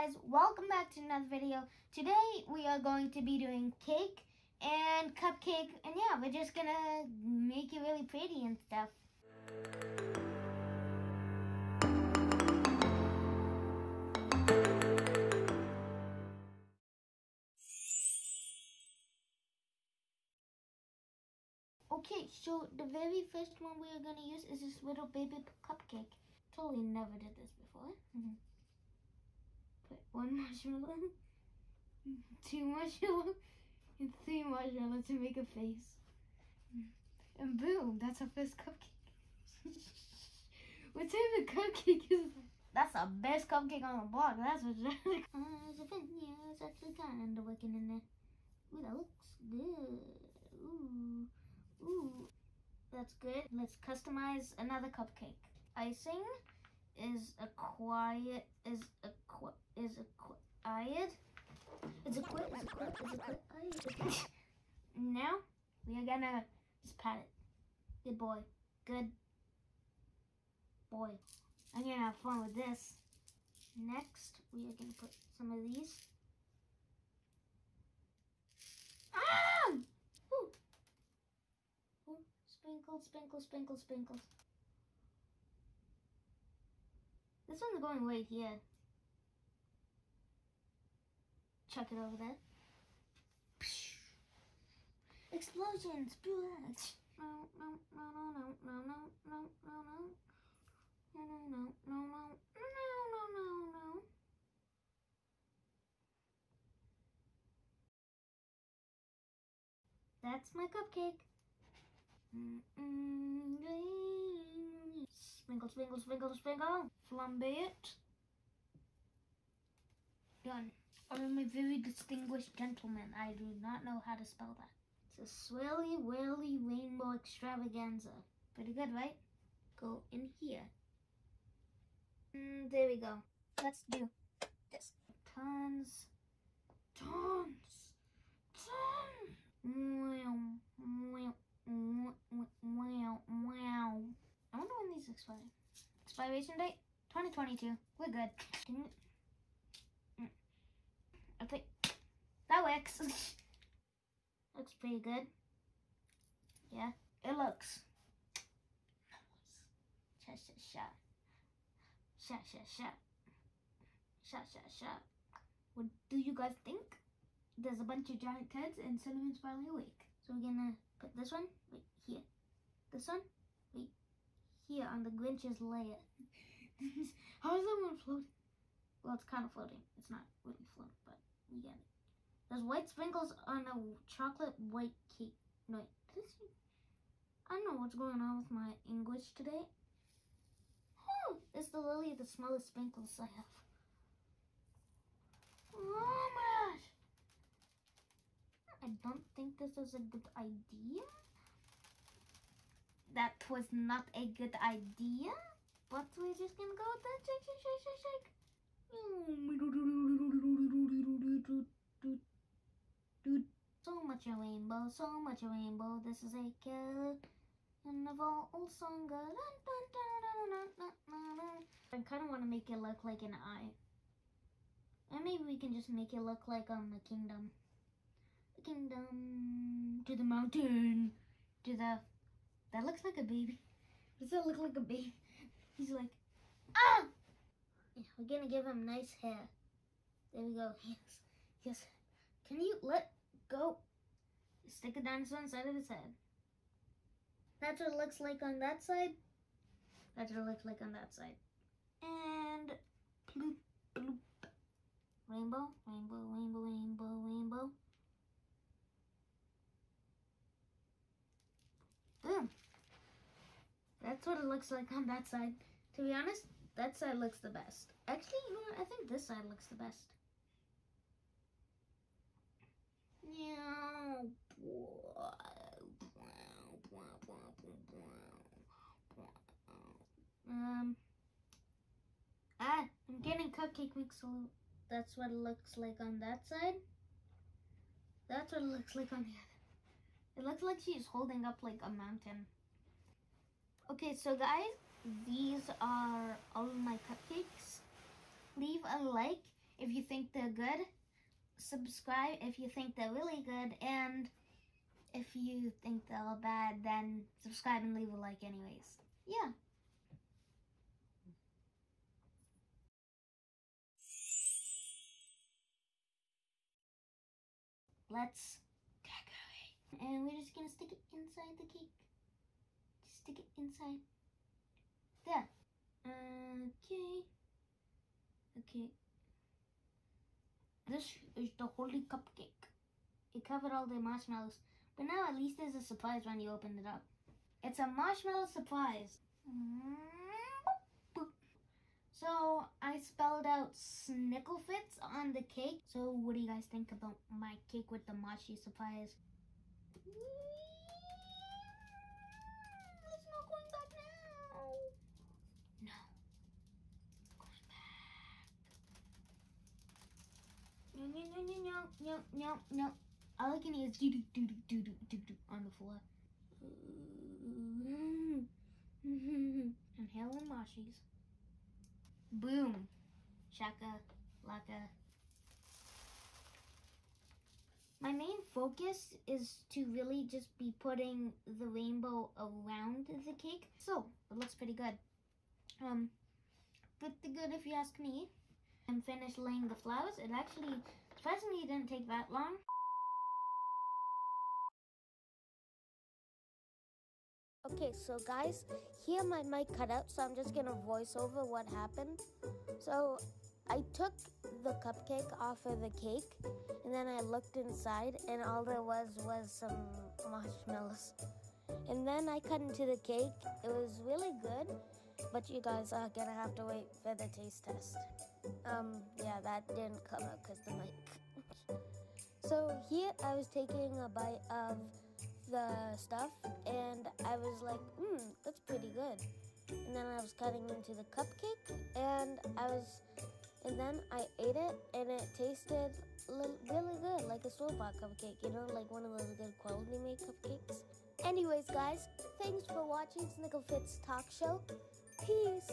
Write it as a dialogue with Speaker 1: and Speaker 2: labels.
Speaker 1: guys, welcome back to another video. Today we are going to be doing cake and cupcake and yeah, we're just gonna make it really pretty and stuff. Okay, so the very first one we are gonna use is this little baby cupcake. Totally never did this before. One marshmallow, two marshmallow, and three marshmallow to make a face. And boom, that's our first cupcake. what type of cupcake is that? That's the best cupcake on the block, that's what that Yeah, it's actually kind of working in there. Ooh, that looks good. Ooh. Ooh, that's good. Let's customize another cupcake. Icing is a quiet is a is a quiet. It's a quit. It's a quit. It's a now we are gonna just pat it. Good boy. Good boy. I'm gonna have fun with this. Next, we are gonna put some of these. Ah! Ooh. Ooh. Sprinkle, sprinkle, sprinkle, sprinkles. This one's going right here. Chuck it over there. Explosions! Blood! No, no, no, no, no, no, no, no, no, no. No, no, no, no, no, no, no. That's my cupcake. -mm, sprinkle, sprinkle, sprinkle, sprinkle. Flambe it. Done. I'm a very distinguished gentleman. I do not know how to spell that. It's a swirly, whirly rainbow extravaganza. Pretty good, right? Go in here. Mm, there we go. Let's do this. Tons. Tons. Tons. Wow. Wow. Wow. Wow. I wonder when these expire. Expiration date? 2022. We're good. Mm. Okay. That works. looks pretty good. Yeah, it looks. Shot, shot, shot. Shot, shot, shot. Shot, shot, shot. What do you guys think? There's a bunch of giant heads and Cinnamon's finally awake. So we're gonna put this one right here. This one right here on the Grinch's layer. How is that one floating? Well, it's kind of floating. It's not really floating, but we get it. There's white sprinkles on a chocolate white cake. No, this, I don't know what's going on with my English today. Oh, it's the lily the smallest sprinkles I have. Oh my gosh. I don't think this is a good idea. That was not a good idea. But we're just gonna go with that. Shake, shake, shake, shake, shake. So much a rainbow, so much a rainbow. This is a. And of all song. I kind of want to make it look like an eye. And maybe we can just make it look like um the kingdom. Kingdom to the mountain to the that looks like a baby. Does that look like a baby? He's like, ah! Yeah, we're gonna give him nice hair. There we go. Yes. Yes. Can you let go? Stick a dinosaur inside of his head. That's what it looks like on that side. That's what it looks like on that side. And bloop, bloop. Rainbow, rainbow, rainbow, rainbow, rainbow. Boom. That's what it looks like on that side. To be honest, that side looks the best. Actually, you know what? I think this side looks the best. Yeah. Um. Ah, I'm getting cupcake mix, so that's what it looks like on that side. That's what it looks like on the other. It looks like she's holding up like a mountain. Okay, so guys, these are all of my cupcakes. Leave a like if you think they're good. Subscribe if you think they're really good. And if you think they're bad, then subscribe and leave a like anyways. Yeah. Let's decorate. And we're just gonna stick it inside the cake. Just stick it inside. There. Okay. Okay. This is the holy cupcake. It covered all the marshmallows. But now at least there's a surprise when you open it up. It's a marshmallow surprise. So I spelled out Snicklefritz on the cake. So what do you guys think about my cake with the mochi surprise? It's not going back now. No. Going back. No, no, no. All I can hear is doo doo doo doo doo doo doo on the floor. Inhale and moshis. Boom. Shaka, laka. My main focus is to really just be putting the rainbow around the cake. So, it looks pretty good. Um, pretty good if you ask me. I'm finished laying the flowers. It actually, surprisingly, didn't take that long. Okay, so guys, here my mic cut out, so I'm just gonna voice over what happened. So I took the cupcake off of the cake, and then I looked inside, and all there was was some marshmallows. And then I cut into the cake. It was really good, but you guys are gonna have to wait for the taste test. Um, yeah, that didn't come out because the mic. so here I was taking a bite of the stuff and I was like, hmm, that's pretty good. And then I was cutting into the cupcake and I was, and then I ate it and it tasted li- really good, like a store bought cupcake, you know, like one of those good quality made cupcakes. Anyways, guys, thanks for watching Snicklefritz talk show. Peace.